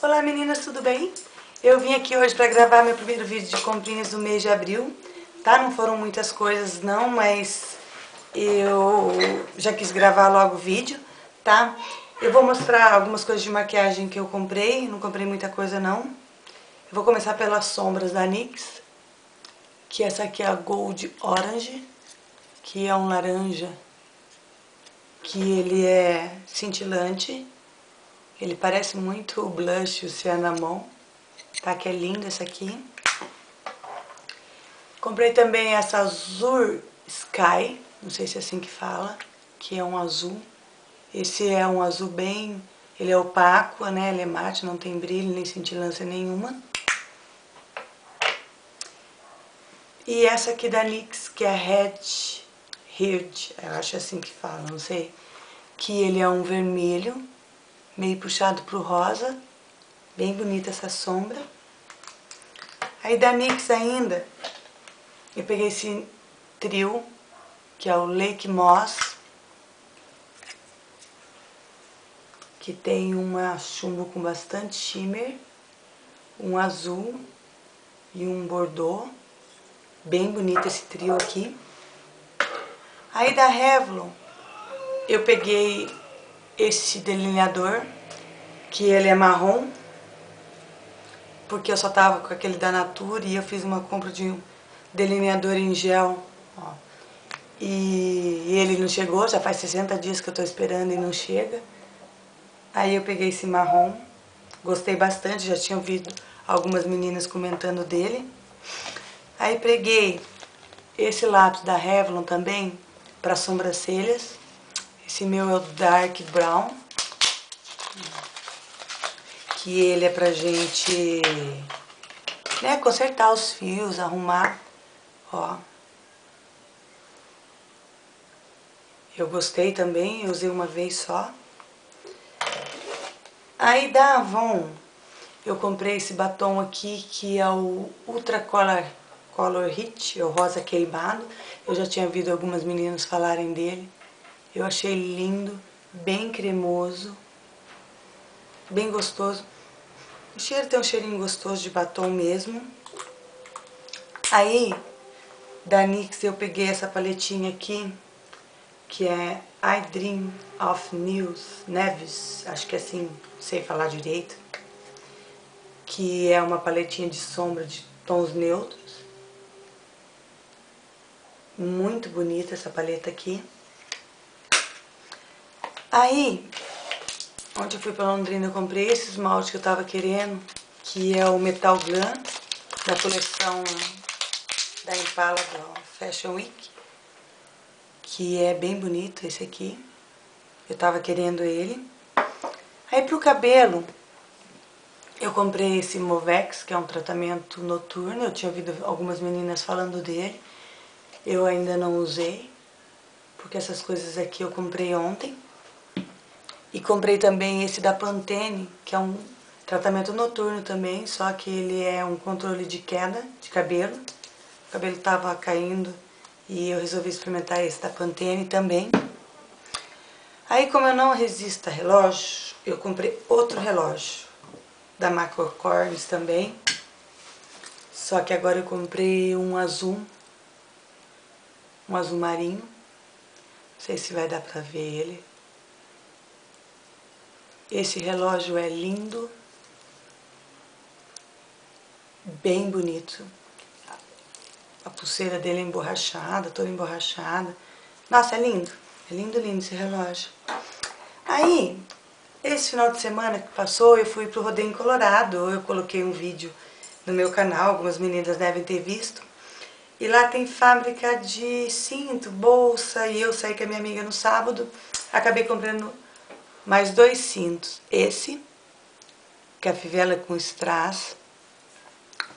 Olá meninas, tudo bem? Eu vim aqui hoje para gravar meu primeiro vídeo de comprinhas do mês de abril, tá? Não foram muitas coisas não, mas eu já quis gravar logo o vídeo, tá? Eu vou mostrar algumas coisas de maquiagem que eu comprei, não comprei muita coisa não. Eu vou começar pelas sombras da NYX, que essa aqui é a Gold Orange, que é um laranja, que ele é cintilante, ele parece muito o blush, o Cinnamon, tá? Que é lindo esse aqui. Comprei também essa Azur Sky, não sei se é assim que fala, que é um azul. Esse é um azul bem, ele é opaco, né? Ele é mate, não tem brilho nem cintilância nenhuma. E essa aqui da NYX, que é Red Heart, eu acho assim que fala, não sei. Que ele é um vermelho meio puxado pro rosa. Bem bonita essa sombra. Aí da NYX ainda, eu peguei esse trio, que é o Lake Moss. Que tem uma chumbo com bastante shimmer, um azul e um bordô. Bem bonito esse trio aqui. Aí da Revlon, eu peguei esse delineador, que ele é marrom, porque eu só tava com aquele da Natura e eu fiz uma compra de um delineador em gel, ó. E, e ele não chegou, já faz 60 dias que eu tô esperando e não chega. Aí eu peguei esse marrom, gostei bastante, já tinha ouvido algumas meninas comentando dele. Aí peguei esse lápis da Revlon também, para sobrancelhas. Esse meu é o Dark Brown. Que ele é pra gente né, consertar os fios, arrumar. Ó. Eu gostei também, eu usei uma vez só. Aí da Avon, eu comprei esse batom aqui, que é o Ultra Color, Color Hit, o rosa queimado. Eu já tinha ouvido algumas meninas falarem dele. Eu achei lindo, bem cremoso, bem gostoso. O cheiro tem um cheirinho gostoso de batom mesmo. Aí, da NYX eu peguei essa paletinha aqui, que é I Dream of News, Neves, acho que é assim, sei falar direito. Que é uma paletinha de sombra de tons neutros. Muito bonita essa paleta aqui. Aí, ontem eu fui pra Londrina, eu comprei esse esmalte que eu tava querendo, que é o Metal Glam, da coleção da Impala do Fashion Week, que é bem bonito esse aqui. Eu tava querendo ele. Aí pro cabelo, eu comprei esse Movex, que é um tratamento noturno. Eu tinha ouvido algumas meninas falando dele. Eu ainda não usei, porque essas coisas aqui eu comprei ontem. E comprei também esse da Pantene, que é um tratamento noturno também, só que ele é um controle de queda de cabelo. O cabelo estava caindo e eu resolvi experimentar esse da Pantene também. Aí, como eu não resisto a relógio, eu comprei outro relógio da Macro Corns também. Só que agora eu comprei um azul, um azul marinho. Não sei se vai dar pra ver ele. Esse relógio é lindo, bem bonito. A pulseira dele é emborrachada, toda emborrachada. Nossa, é lindo. É lindo, lindo esse relógio. Aí, esse final de semana que passou, eu fui pro Rodeio em Colorado. Eu coloquei um vídeo no meu canal, algumas meninas devem ter visto. E lá tem fábrica de cinto, bolsa, e eu saí com a minha amiga no sábado. Acabei comprando mais dois cintos. Esse, que é a fivela com strass,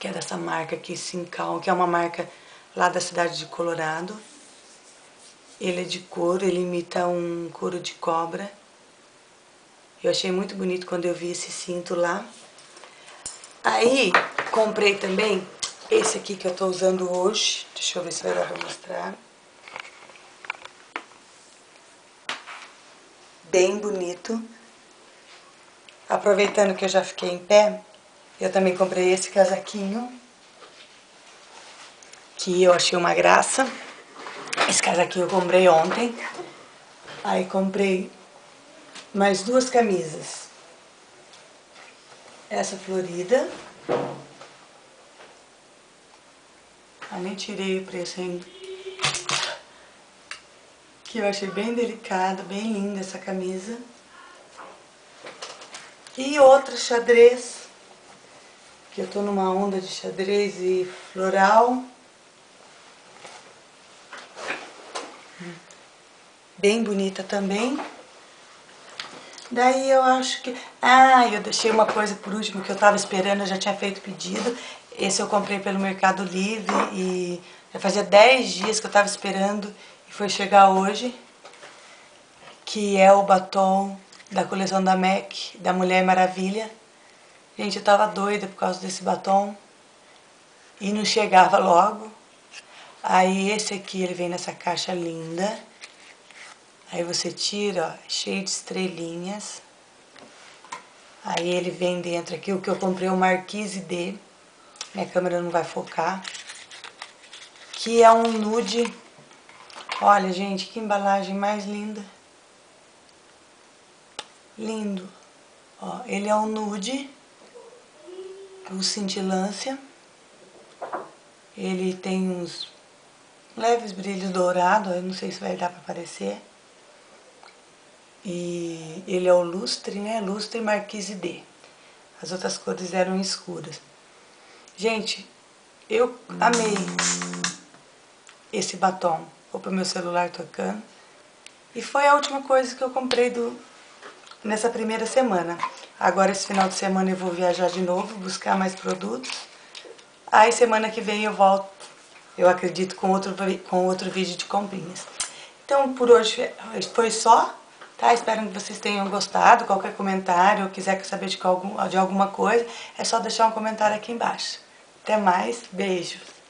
que é dessa marca aqui, Sincal, que é uma marca lá da cidade de Colorado. Ele é de couro, ele imita um couro de cobra. Eu achei muito bonito quando eu vi esse cinto lá. Aí, comprei também esse aqui que eu tô usando hoje. Deixa eu ver se vai dar pra mostrar. Bem bonito. Aproveitando que eu já fiquei em pé, eu também comprei esse casaquinho, que eu achei uma graça. Esse casaquinho eu comprei ontem. Aí comprei mais duas camisas. Essa florida. Ah, nem tirei o preço ainda. Que eu achei bem delicada, bem linda essa camisa. E outra xadrez, que eu tô numa onda de xadrez e floral. Bem bonita também. Daí eu acho que... Ah, eu deixei uma coisa por último que eu tava esperando, eu já tinha feito pedido. Esse eu comprei pelo Mercado Livre e já fazia 10 dias que eu tava esperando e foi chegar hoje. Que é o batom da coleção da MAC, da Mulher Maravilha. Gente, eu tava doida por causa desse batom e não chegava logo. Aí esse aqui, ele vem nessa caixa linda. Aí você tira, ó, cheio de estrelinhas. Aí ele vem dentro aqui, o que eu comprei é o Marquise D. Minha câmera não vai focar. Que é um nude. Olha, gente, que embalagem mais linda. Lindo. Ó, ele é um nude, com cintilância. Ele tem uns leves brilhos dourados, eu não sei se vai dar para aparecer. E ele é o lustre, né? Lustre Marquise D. As outras cores eram escuras. Gente, eu amei esse batom. Vou pro meu celular tocando. E foi a última coisa que eu comprei do, nessa primeira semana. Agora esse final de semana eu vou viajar de novo, buscar mais produtos. Aí semana que vem eu volto, eu acredito, com outro, com outro vídeo de comprinhas. Então por hoje foi só, tá? Espero que vocês tenham gostado. Qualquer comentário ou quiser saber de, algum, de alguma coisa, é só deixar um comentário aqui embaixo. Até mais, beijos!